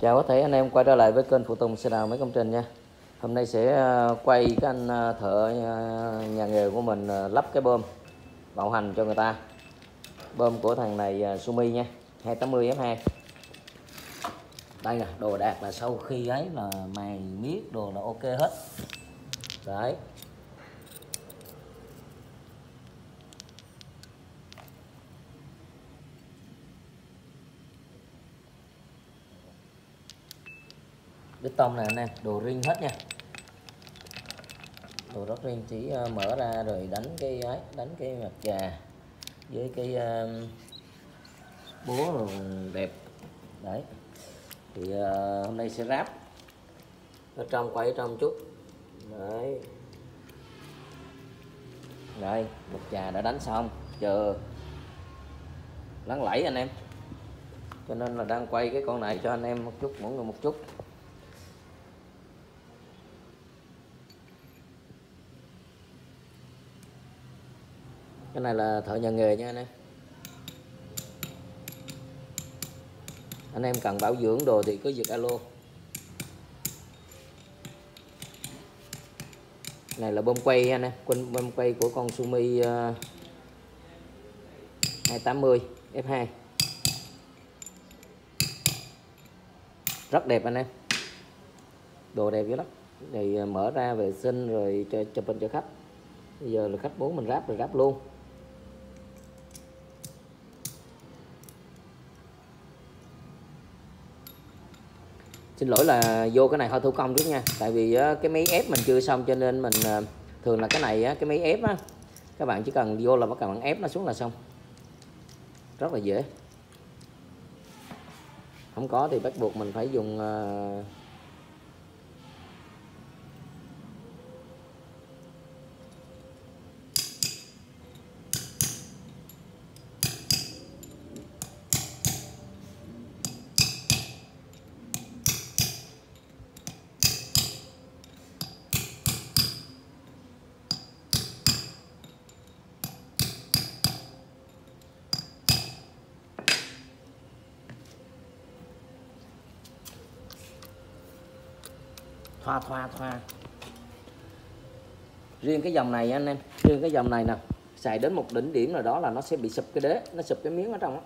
Chào có thể anh em, quay trở lại với kênh Phụ Tùng xe đào mấy công trình nha. Hôm nay sẽ à, quay cái anh à, thợ à, nhà nghề của mình lắp cái bơm bảo hành cho người ta. Bơm của thằng này Sumi nha 280 F2 Đây nè, đồ đạc là sau khi ấy là mày miết đồ là ok hết. Đấy. Đứt tông này anh em đồ riêng hết nha. Đồ rất riêng chỉ ờ, mở ra rồi đánh cái ấy đánh cái mặt gà với cái uh, búa rồi đẹp. Đấy. Thì uh, hôm nay sẽ ráp. Ở trong quay ở trong chút. Đấy. Rồi mặt trà đã đánh xong. Chờ. Lắng lẫy anh em. Cho nên là đang quay cái con này cho anh em một chút mỗi người một chút. Cái này là thợ nhà nghề nha anh em. Anh em cần bảo dưỡng đồ thì cứ việc alo. Này là bơm quay anh em quân bơm quay của con Sumi uh, 280 F2 rất đẹp anh em. Đồ đẹp dữ lắm. Thì ờ, mở ra vệ sinh rồi cho chụp hình cho khách. Bây giờ là khách muốn mình ráp rồi ráp luôn. Xin lỗi là vô cái này hơi thủ công trước nha. Tại vì cái máy ép mình chưa xong cho nên mình ờ, thường là cái này cái máy ép á, các bạn chỉ cần vô là các bạn ép nó xuống là xong. Rất là dễ. Không có thì bắt buộc mình phải dùng ờ, thoa thoa thoa. Riêng cái dòng này anh em riêng cái dòng này nè xài đến một đỉnh điểm nào đó là nó sẽ bị sụp cái đế nó sụp cái miếng ở trong á.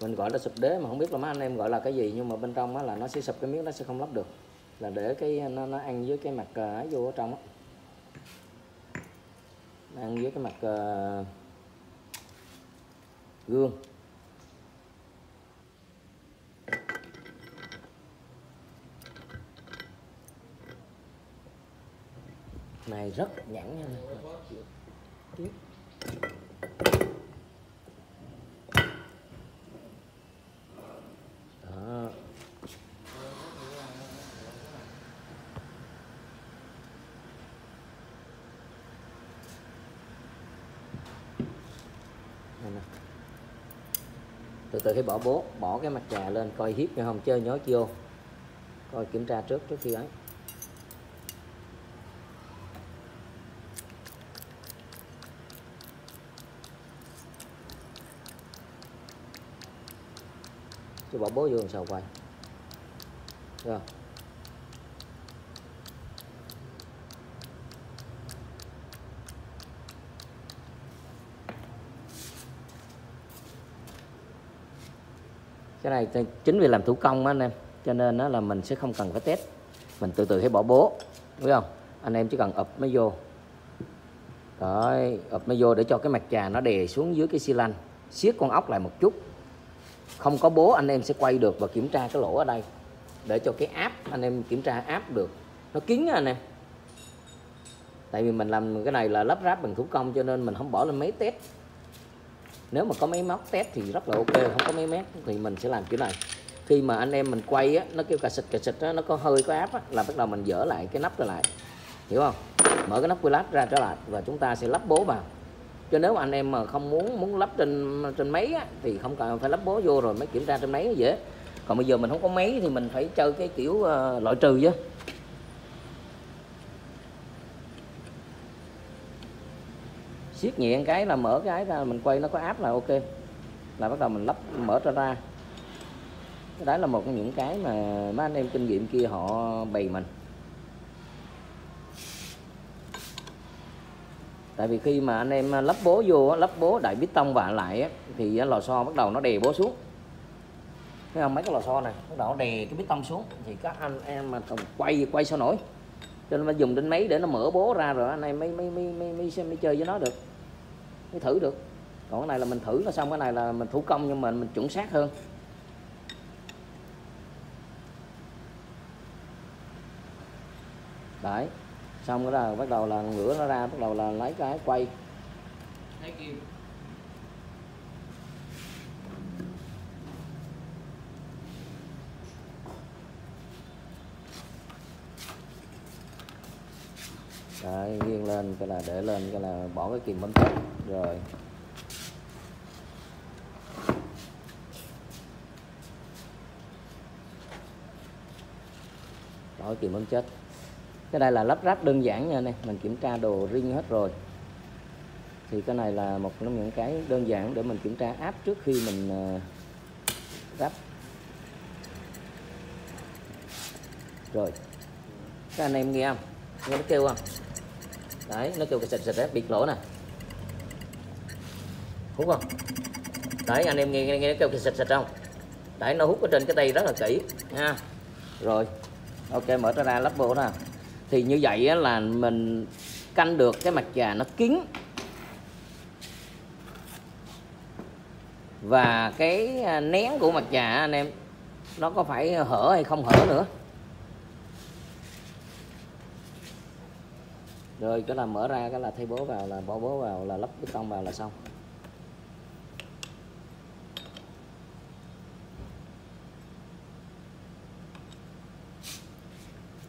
Mình gọi là sụp đế mà không biết là mấy anh em gọi là cái gì nhưng mà bên trong á là nó sẽ sụp cái miếng nó sẽ không lắp được. Là để cái nó nó ăn với cái mặt ờ, vô ở trong á. Ăn với cái mặt uh, gương. Này rất nhẵn nha này. Đó. Từ từ khi bỏ bố, bỏ cái mặt trà lên, coi hiếp hay không, chơi nhói vô coi kiểm tra trước trước khi ấy chứ bỏ bố vô làm sao quay? Rồi cái này chính vì làm thủ công á anh em, cho nên nó là mình sẽ không cần phải test. Mình từ từ hãy bỏ bố đúng không? Anh em chỉ cần ập nó vô. Rồi ập nó vô để cho cái mặt trà nó đè xuống dưới cái xi lanh. Siết con ốc lại một chút không có bố anh em sẽ quay được và kiểm tra cái lỗ ở đây. Để cho cái áp anh em kiểm tra áp được. Nó kín anh em. Tại vì mình làm cái này là lắp ráp bằng thủ công cho nên mình không bỏ lên máy test. Nếu mà có máy móc test thì rất là ok, không có máy mét thì mình sẽ làm kiểu này. Khi mà anh em mình quay á, nó kêu cà xịt cà xịt á, nó có hơi có áp á, là bắt đầu mình dỡ lại cái nắp ra lại. Hiểu không? Mở cái nắp quy lát ra trở lại và chúng ta sẽ lắp bố vào cho nếu mà anh em mà không muốn muốn lắp trên trên máy á, thì không cần phải lắp bố vô rồi mới kiểm tra trên máy nó dễ. Còn bây giờ mình không có máy thì mình phải chơi cái kiểu uh, loại trừ chứ. Siết nhẹ cái là mở cái ra mình quay nó có áp là ok. Là bắt đầu mình lắp mở ra ra. Đó là một trong những cái mà mấy anh em kinh nghiệm kia họ bày mình. Tại vì khi mà anh em à, lắp bố vô lắp bố đại bít tông vào lại thì à, lò xo bắt đầu nó đè bố xuống. Thấy không? Mấy cái lò xo này bắt đầu nó đè cái bít tông xuống thì các anh em mà còn quay quay sao nổi. Cho nên mà dùng đến máy để nó mở bố ra rồi anh em mới mới mới mới, mới, mới chơi với nó được mới thử được. Còn cái này là mình thử nó xong cái này là mình thủ công nhưng mà mình chuẩn xác hơn. Đấy xong cái là bắt đầu là ngửa nó ra bắt đầu là lấy cái quay. Thấy kim đấy nghiêng lên cái là để lên cái là bỏ cái kìm bấm tắt rồi. Bỏ cái kìm bấm chết cái đây là lắp ráp đơn giản nha này mình kiểm tra đồ riêng hết rồi. Thì cái này là một trong những cái đơn giản để mình kiểm tra áp trước khi mình ờ, ráp. Rồi các anh em nghe không? Nghe nó kêu không? Đấy nó kêu cái sạch sạch đấy bịt lỗ nè. Hút không? Đấy anh em nghe nghe, nghe nó kêu cái sạch sạch không? Đấy nó hút ở trên cái tay rất là kỹ nha rồi ok mở ra ra lắp bộ nè thì như vậy là mình canh được cái mặt trà nó kín. Và cái à, nén của mặt trà anh em, nó có phải hở hay không hở nữa? Rồi cái là mở ra cái là thay bố vào là bỏ bố vào là lắp bê tông vào là xong.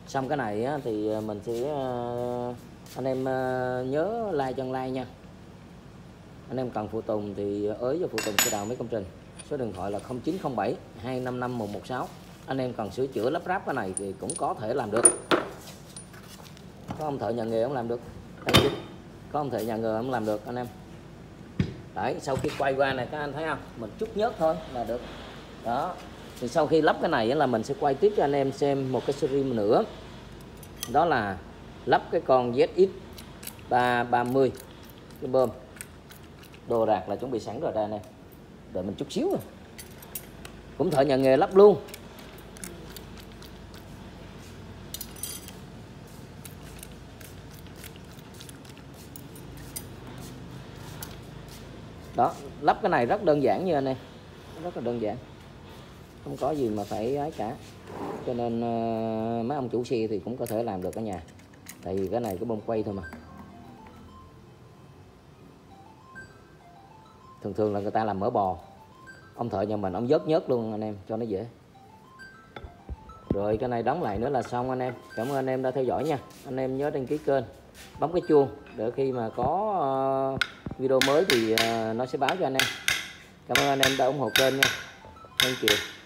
Xong cái này á, thì ờ, mình sẽ ờ, anh em ờ, nhớ like chân like nha. Anh em cần phụ tùng thì ới cho phụ tùng sẽ đào mấy công trình. Số điện thoại là 0907 255 116 anh em cần sửa chữa lắp ráp cái này thì cũng có thể làm được. Có ông thợ nhà nghề không làm được. Có ông thợ nhà nghề không làm được anh em. Đấy sau khi quay qua này các anh thấy không? Mình chút nhớt thôi là được. Đó thì sau khi lắp cái này là mình sẽ quay tiếp cho anh em xem một cái series nữa. Đó là lắp cái con ZX 330 cái bơm. Đồ đạc là chuẩn bị sẵn rồi đây này đợi mình chút xíu rồi cũng thợ nhà nghề lắp luôn. Đó, lắp cái này rất đơn giản như anh em. Rất là đơn giản không có gì mà phải ấy cả. Cho nên ờ, mấy ông chủ xe thì cũng có thể làm được ở nhà. Tại vì cái này cái bông quay thôi mà. Thường thường là người ta làm mỡ bò. Ông thợ nhà mình ông vớt nhớt luôn anh em cho nó dễ. Rồi cái này đóng lại nữa là xong anh em. Cảm ơn anh em đã theo dõi nha. Anh em nhớ đăng ký kênh bấm cái chuông để khi mà có ờ, video mới thì ờ, nó sẽ báo cho anh em. Cảm ơn anh em đã ủng hộ kênh nha. Thank you.